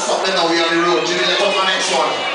stop them now, we are on the road. Jimmy, let us go for the next one.